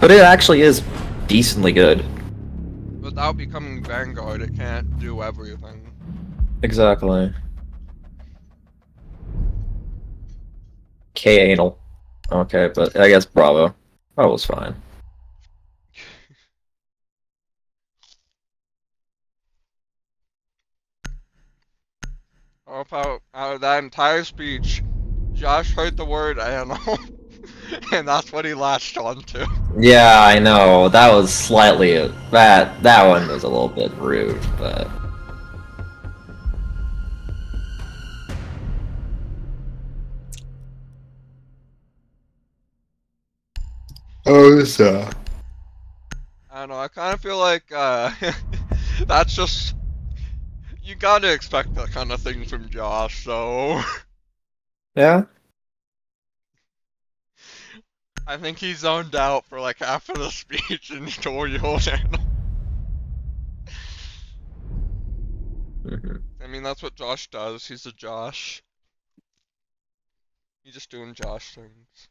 But it actually is decently good. Without becoming Vanguard, it can't do everything. Exactly. K anal. Okay, but I guess Bravo. That was fine. How oh, about out of that entire speech, Josh heard the word anal, and that's what he latched onto. Yeah, I know. That was slightly that that one was a little bit rude, but Oh, so. I don't know. I kind of feel like uh, that's just you gotta expect that kind of thing from Josh. So Yeah. I think he zoned out for like half of the speech and he told you whole channel. I mean, that's what Josh does. He's a Josh. He's just doing Josh things.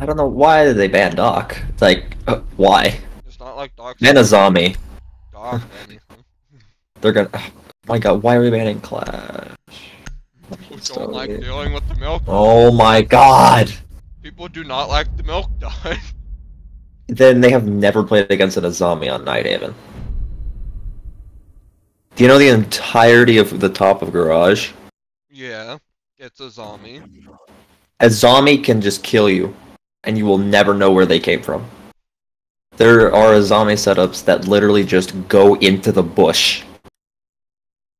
I don't know why did they ban Doc. It's like uh, why? It's not like Doc's Ban a zombie. Doc or. They're gonna. Oh my god, why are we banning Clash? People don't like weird. dealing with the milk. Oh my god! People do not like the milk. Then they have never played against a zombie on Night Nighthaven. Do you know the entirety of the top of Garage? yeah, it's a zombie. A zombie can just kill you, and you will never know where they came from. There are zombie setups that literally just go into the bush.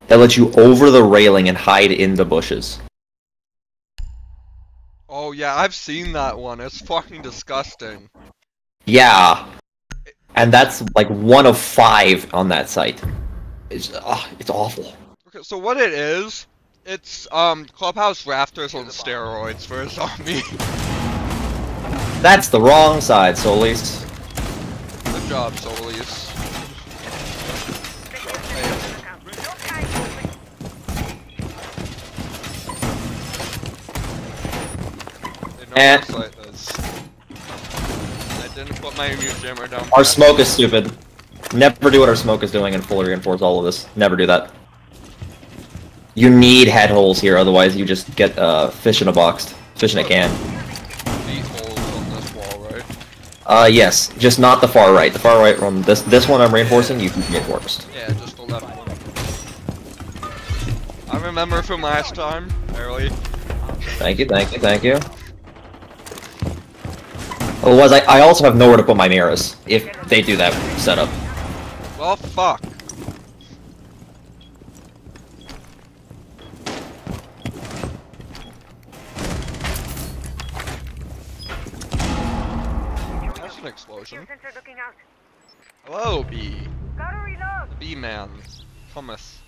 That lets you over the railing and hide in the bushes. Oh yeah, I've seen that one. It's fucking disgusting. Yeah. And that's like one of five on that site. It's, ah, it's awful. Okay, so what it is, it's um clubhouse rafters on steroids for a zombie. That's the wrong side, Solis. Good job, Solis. And- what site is. I didn't put my mute jammer down. Our smoke is stupid. Never do what our smoke is doing and fully reinforce all of this. Never do that. You need head holes here, otherwise you just get uh, fish in a box. Fish in a can. Deep holes on this wall, right? Uh, yes. Just not the far right. The far right one. This this one I'm reinforcing, you can reinforced. Yeah, just the left one. I remember from last time, barely. Thank you, thank you, thank you. Otherwise, I, I also have nowhere to put my mirrors, if they do that setup. Well, fuck. That's an explosion. Hello, B. The B man. Thomas.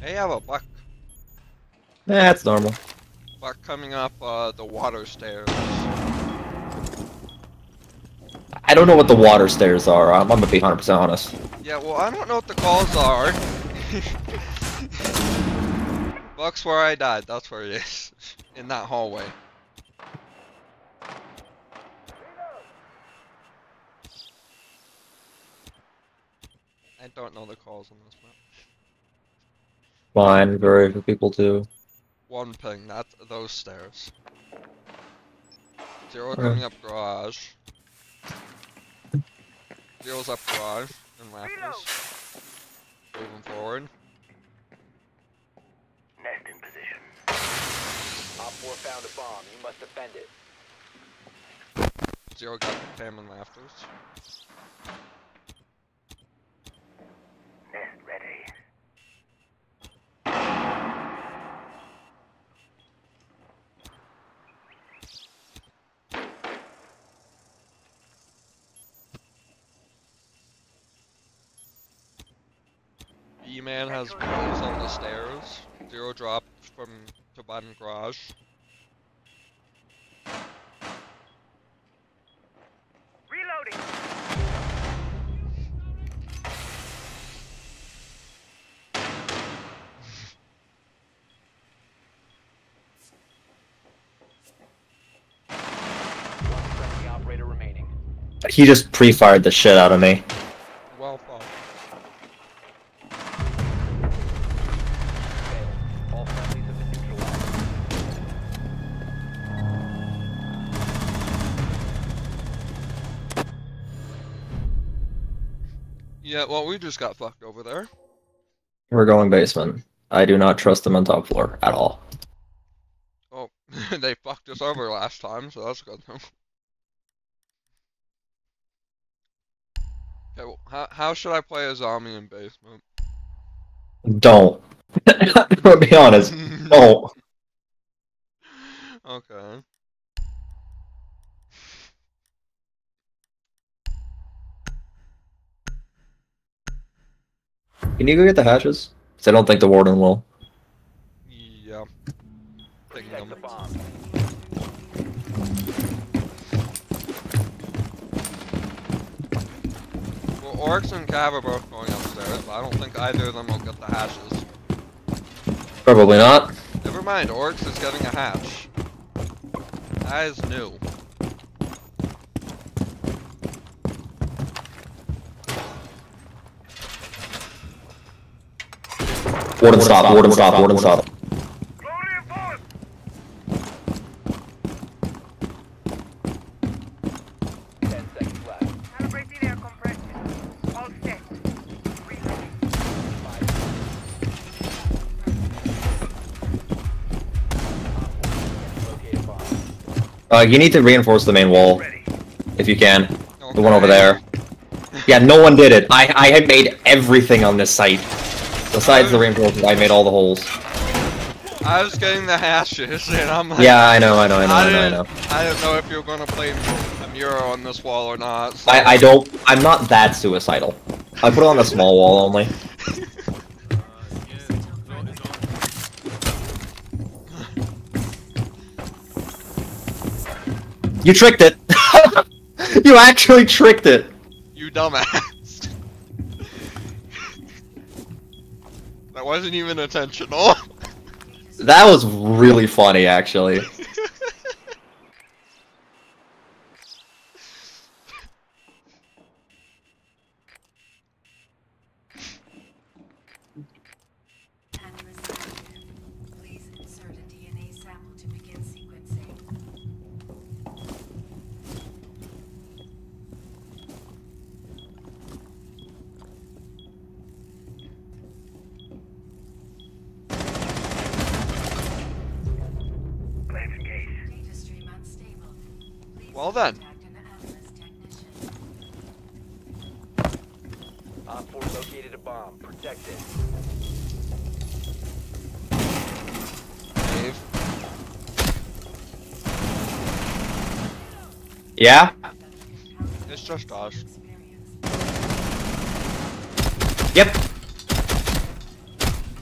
Hey, I have a buck. That's normal. Buck coming up uh, the water stairs. I don't know what the water stairs are. I'm, I'm gonna be 100% honest. Yeah, well, I don't know what the calls are. Buck's where I died. That's where it is. In that hallway. I don't know the calls on this map. Fine, very few people do. One ping, that's those stairs. Zero Okay. coming up garage. Zero's up garage and rafters. Moving forward. Nest in position. Op 4 found a bomb. You must defend it. Zero got Pam and rafters. E-Man has windows on the stairs. Zero drop from to bottom garage. Reloading. he just pre-fired the shit out of me. We just got fucked over there. We're going basement. I do not trust them on top floor at all. Oh, they fucked us over last time, so that's good. okay, well, how, how should I play a zombie in basement? Don't. Gonna be honest. Don't. okay. Can you go get the hatches? 'Cause I don't think the warden will. Yeah. Taking the bomb. Well, Oryx and Cav are both going upstairs, but I don't think either of them will get the hatches. Probably not. Never mind, Oryx is getting a hatch. That is new. Warden stop, warden stop, warden stop. Go reinforce! Ten seconds left. Calibrating air compression. All set. Reloading. Locate a. Uh, you need to reinforce the main wall, if you can. The one over there. Yeah, no one did it. I I had made everything on this site. Besides the reinforcements, I made all the holes. I was getting the hashes, and I'm like, Yeah, I know, I know, I know, I know, I know. I didn't know if you were gonna play a mural on this wall or not. So. I, I don't. I'm not that suicidal. I put it on the small wall only. You tricked it. you actually tricked it. You dumbass. That wasn't even intentional. That was really funny, actually. Well then. contact an Atlas technician. Op 4 located a bomb. Protect it. Dave. Yeah. It's just us. Yep.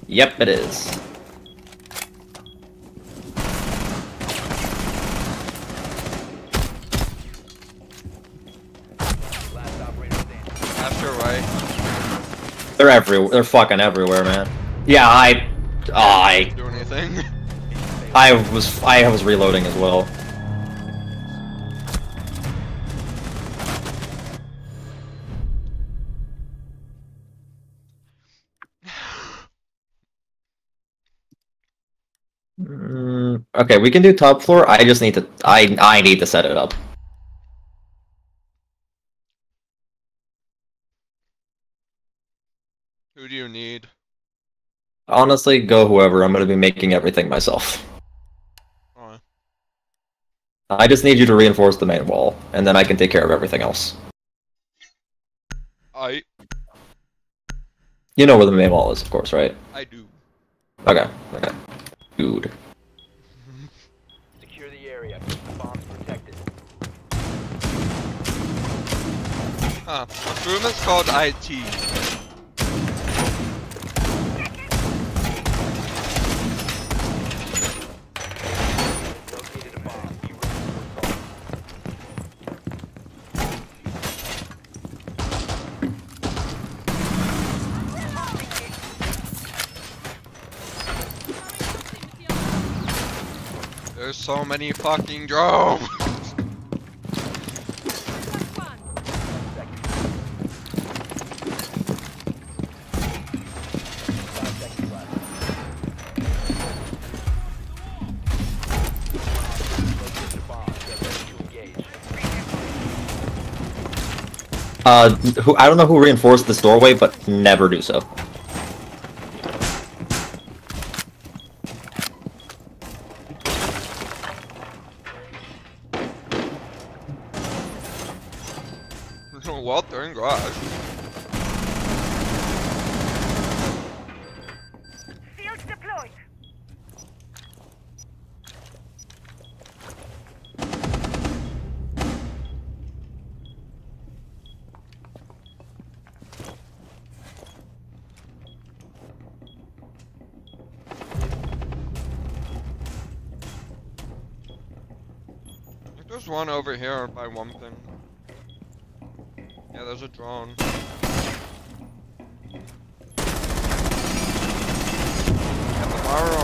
Yep, it is. Last operator standing. After right. They're everywhere. They're fucking everywhere, man. Yeah, I, I, Do anything. I was, I was reloading as well. Mm, okay, we can do top floor. I just need to. I I need to set it up. Who do you need? Honestly, go whoever. I'm gonna be making everything myself. Oh, I just need you to reinforce the main wall, and then I can take care of everything else. I You know where the main wall is, of course, right? I do. Okay. Okay. Dude. Secure the area. Keep the bombs protected. Huh. This room is called IT. so many fucking drones. Uh, who, I don't know who reinforced this doorway, but never do so. There's one over here by one thing. Yeah, there's a drone. The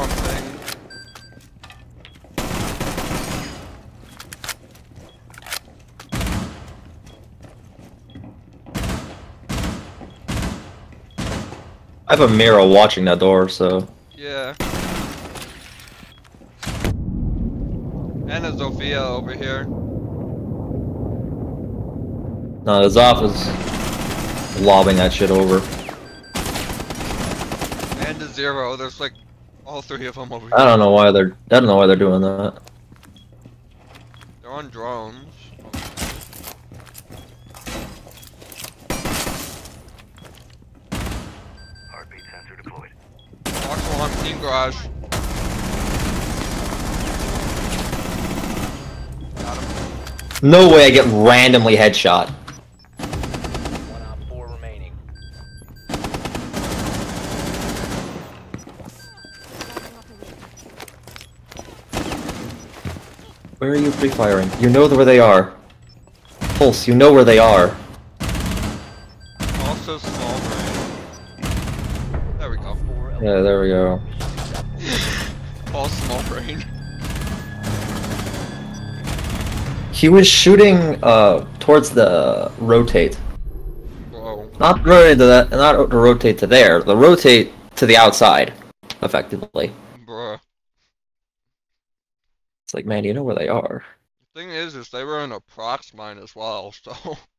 thing. I have a mirror watching that door, so Yeah. And over here. no, the Zoff is lobbing that shit over. And a Zero. There's like all three of them over I here. don't know why they're I don't know why they're doing that. They're on drones. Heartbeat sensor deployed. Voxel on team garage. No way I get randomly headshot. One op four remaining. Where are you pre-firing? You know where they are. Pulse, you know where they are. Also small brain. There we go. Four Yeah, there we go. All small brain. He was shooting uh towards the rotate. Whoa. Not rotate to that not to rotate to there, the rotate to the outside, effectively. Bruh. It's like, man, you know where they are. The Thing is, is they were in a prox mine as well, so.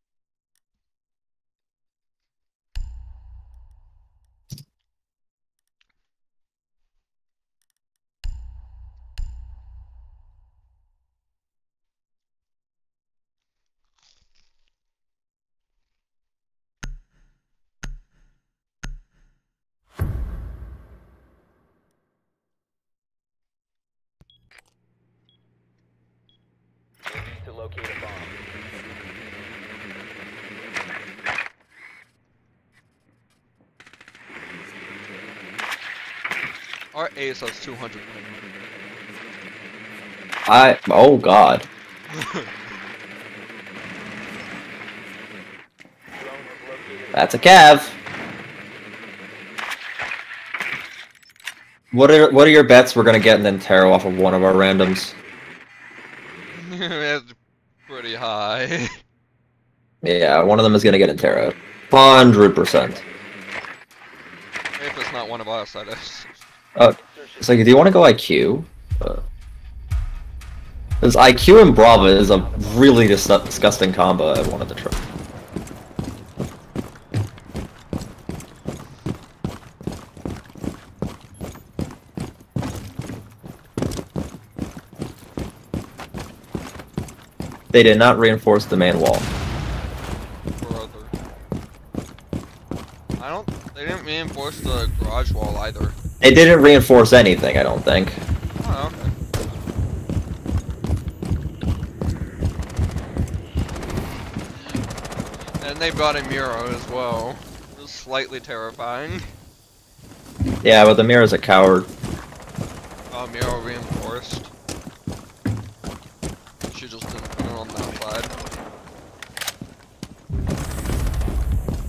to locate a bomb. Our ace has 200 I oh god. Drone has located That's a cav. What are what are your bets we're gonna get and then Intero off of one of our randoms? Pretty high. Yeah, one of them is gonna get Intero. Hundred percent. if it's not one of us, that is. Uh, it's like, do you want to go IQ? Because IQ and Brava is a really dis- disgusting combo. I wanted to try. They did not reinforce the main wall. Brother. I don't. They didn't reinforce the garage wall either. They didn't reinforce anything, I don't think. Oh, okay. And they brought a Mira as well. It was slightly terrifying. Yeah, but the mirror's a coward. Oh, Mira reinforced. She just didn't put it on that side.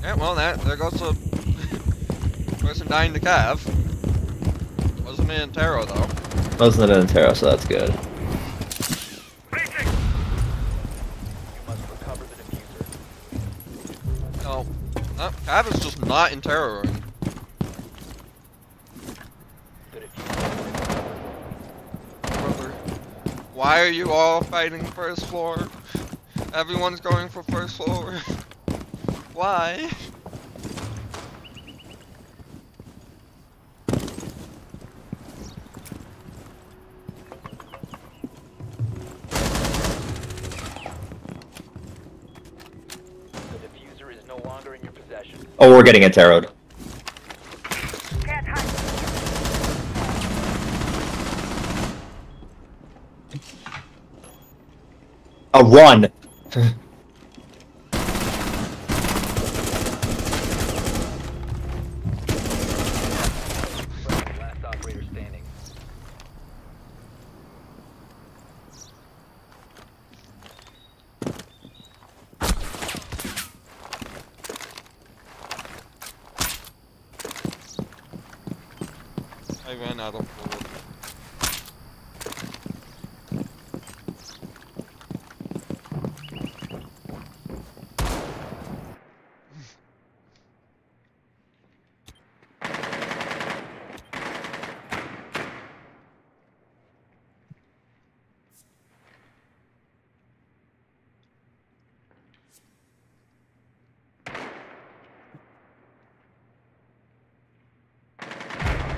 Yeah, well, that there goes a person dying to Cav. Wasn't Intero though. Wasn't an Intero, so that's good. Breaching. You must recover the diffuser. No, no Cav is just not in Terror Ring. The diffuser. Brother. Why are you all fighting first floor? Everyone's going for first floor. why. The diffuser is no longer in your possession. Oh, we're getting it. A run. I ran out of bullet.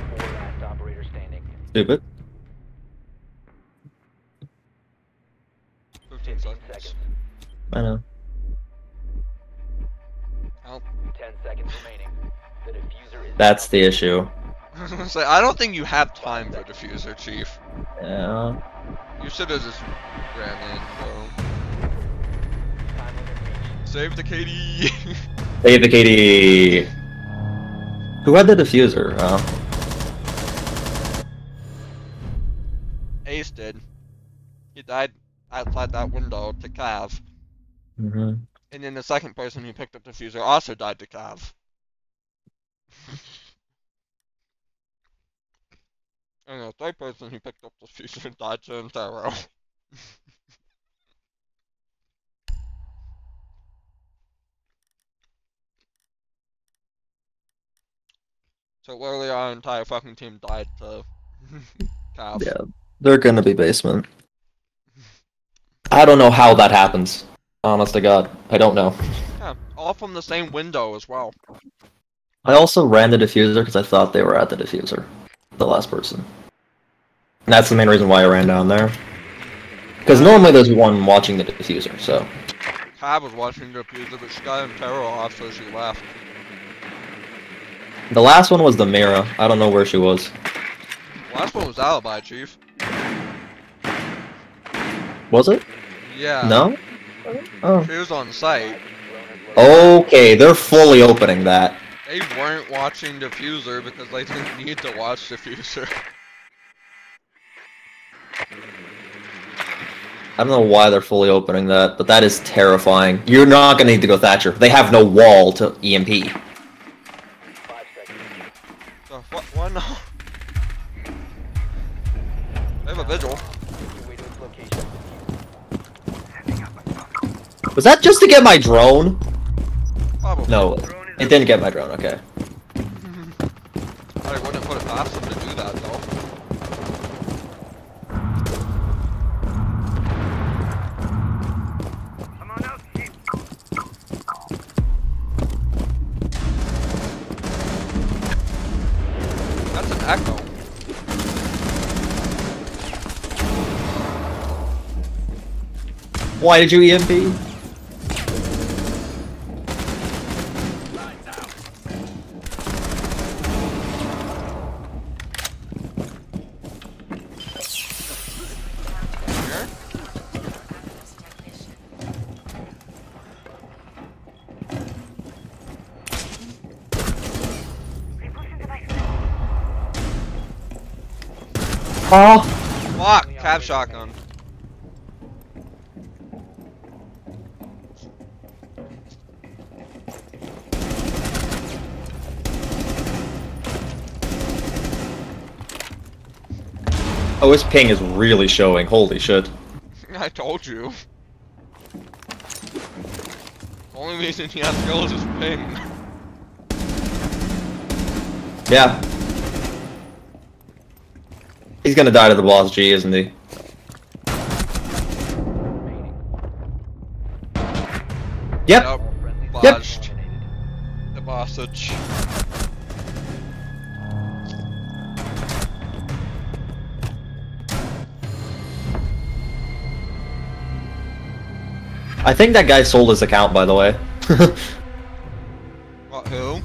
Four last operator standing. Stupid. 15 15 seconds. seconds. I know. Help. 10 seconds remaining. The diffuser is That's the issue. so I don't think you have time for diffuser, Chief. Yeah. You should have just ran in, bro. time limit reached. Save the KD. Save the KD. Who had the diffuser? Oh. Ace did. He died outside that window to Cav. hmm And then the second person who picked up the diffuser also died to Cav. and the third person who picked up the diffuser died to Intero. so literally our entire fucking team died to Cav. Yeah. They're gonna be basement. I don't know how that happens. Honest to God, I don't know. Yeah, all from the same window as well. I also ran the diffuser because I thought they were at the diffuser. The last person. And that's the main reason why I ran down there. Because normally there's one watching the diffuser, so. Cav was watching the diffuser, but she got Intero off, so she left. The last one was the Mira. I don't know where she was. Last one was Alibi, Chief. Was it? Yeah. No? Oh. She was on site. Okay, they're fully opening that. They weren't watching Diffuser because they didn't need to watch Diffuser. I don't know why they're fully opening that, but that is terrifying. You're not gonna need to go Thatcher. They have no wall to EMP. Five seconds. So, what? What? No. They have a vigil. Make your way to its location. Was that just to get my drone? Probably. No, it didn't get my drone, okay. I wouldn't put it past them to do that, though. Come on out, Chief. That's an echo. Why did you EMP? Oh! Fuck! Cav shotgun. Oh, his ping is really showing. Holy shit. I told you. The only reason he has skills is his ping. Yeah. He's gonna die to the boss G, isn't he? Yep. Nope. Yep. The bossage. I think that guy sold his account, by the way. what, who?